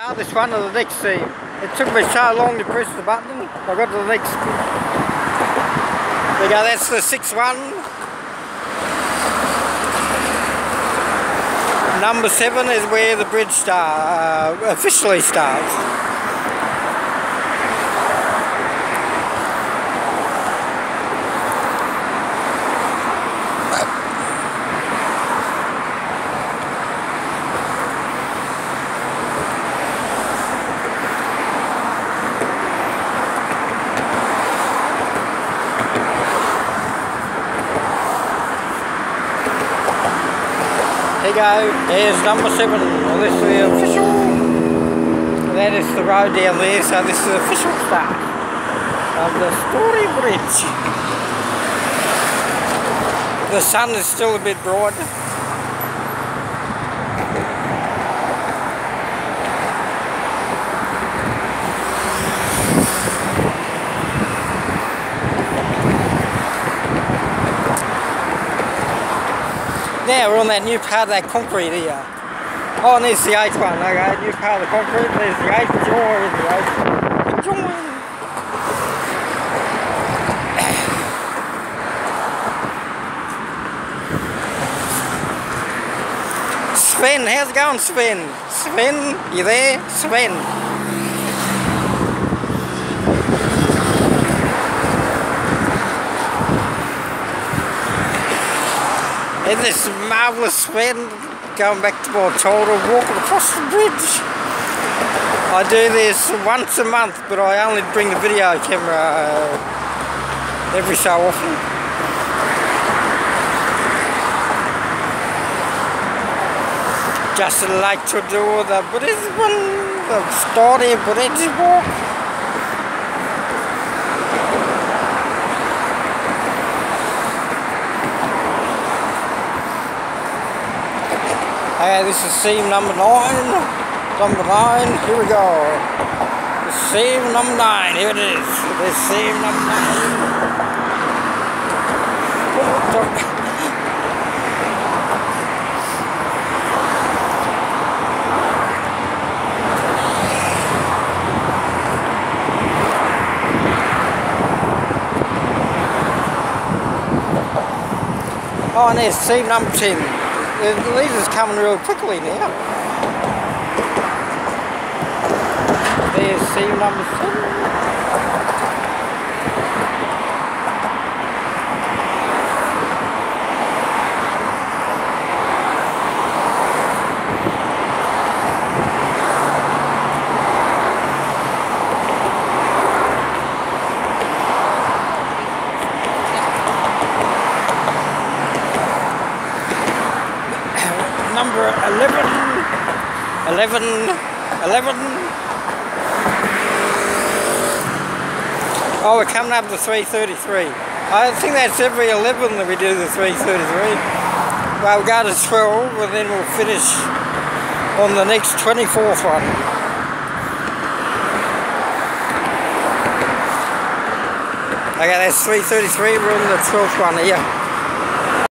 Now this one to the next seam. It took me so long to press the button. I got to the next. There you go, that's the sixth one. Number seven is where the bridge start, uh, officially starts. There you go, there's number seven. Well, this is the official. That is the road down there, so this is the official start of the Story Bridge. The sun is still a bit bright. Now we're on that new part of that concrete here. Oh, and there's the eighth one. Okay, new part of the concrete. There's the eighth join. The eighth join. Sven, how's it going, Sven? Sven, you there? Sven. In this marvellous Sven, going back to my childhood, walking across the bridge. I do this once a month, but I only bring the video camera uh, every so often. Just like to do the Brisbane, the Story Bridge walk. Okay, this is seam number nine. Number nine, here we go. Seam number nine, here it is. This seam number nine. Oh, and there's seam number 10. The laser's coming real quickly now. There's seam number seven. Number 11, 11, 11. Oh, we're coming up to 333. I think that's every 11 that we do the 333. Well, we'll go to 12 and then we'll finish on the next 24th one. Okay, that's 333, we're on the 12th one here.